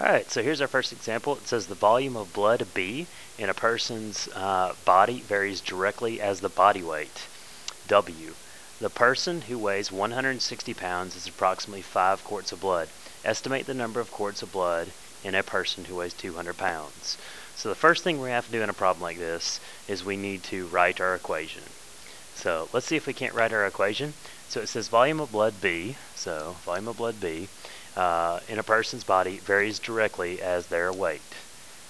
Alright, so here's our first example. It says the volume of blood B in a person's uh, body varies directly as the body weight. W. The person who weighs 160 pounds is approximately 5 quarts of blood. Estimate the number of quarts of blood in a person who weighs 200 pounds. So the first thing we have to do in a problem like this is we need to write our equation. So let's see if we can't write our equation. So it says volume of blood B, so volume of blood B, uh, in a person's body varies directly as their weight.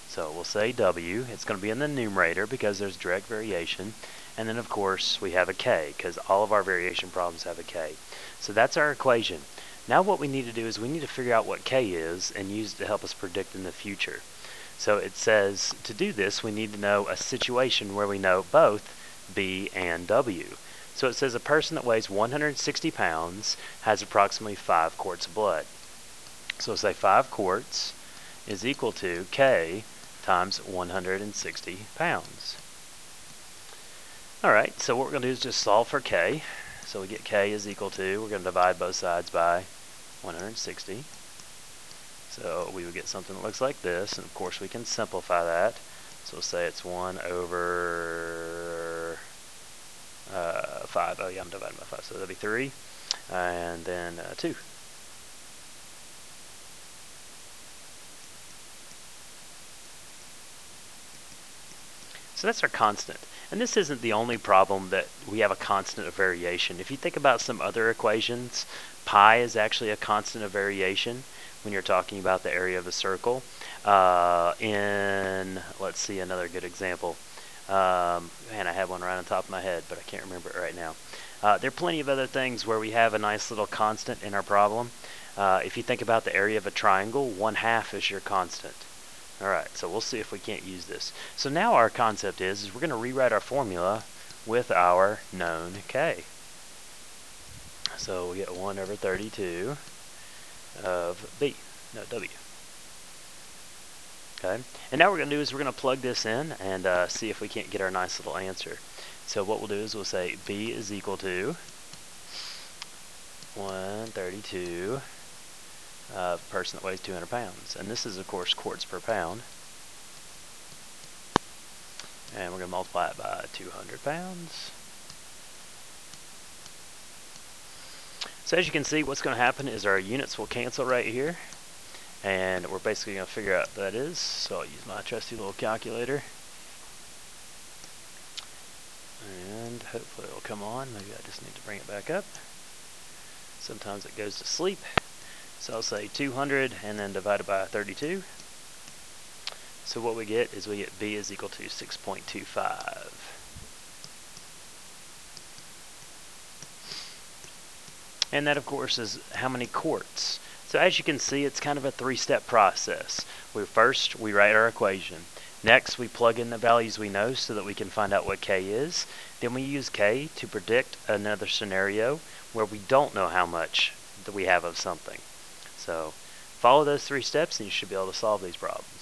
So we'll say W. It's going to be in the numerator because there's direct variation. And then, of course, we have a K because all of our variation problems have a K. So that's our equation. Now what we need to do is we need to figure out what K is and use it to help us predict in the future. So it says to do this, we need to know a situation where we know both B and W. So it says a person that weighs 160 pounds has approximately 5 quarts of blood. So say 5 quarts is equal to K times 160 pounds. Alright, so what we're going to do is just solve for K. So we get K is equal to, we're going to divide both sides by 160. So we would get something that looks like this, and of course we can simplify that. So we'll say it's 1 over uh, 5. Oh yeah, I'm dividing by 5, so that'll be 3. And then uh, 2. So that's our constant. And this isn't the only problem that we have a constant of variation. If you think about some other equations, pi is actually a constant of variation when you're talking about the area of a circle. Uh, in, let's see, another good example. Um, man, I have one right on top of my head, but I can't remember it right now. Uh, there are plenty of other things where we have a nice little constant in our problem. Uh, if you think about the area of a triangle, one half is your constant. Alright, so we'll see if we can't use this. So now our concept is, is we're going to rewrite our formula with our known k. So we get 1 over 32 of b, no, w. Okay, and now we're going to do is we're going to plug this in and uh, see if we can't get our nice little answer. So what we'll do is we'll say b is equal to 132 uh, person that weighs 200 pounds. And this is, of course, quarts per pound. And we're going to multiply it by 200 pounds. So as you can see, what's going to happen is our units will cancel right here. And we're basically going to figure out what that is. So I'll use my trusty little calculator. And hopefully it'll come on. Maybe I just need to bring it back up. Sometimes it goes to sleep. So I'll say 200 and then divided by 32. So what we get is we get B is equal to 6.25. And that of course is how many quarts. So as you can see it's kind of a three-step process. We first we write our equation. Next we plug in the values we know so that we can find out what K is. Then we use K to predict another scenario where we don't know how much that we have of something. So follow those three steps and you should be able to solve these problems.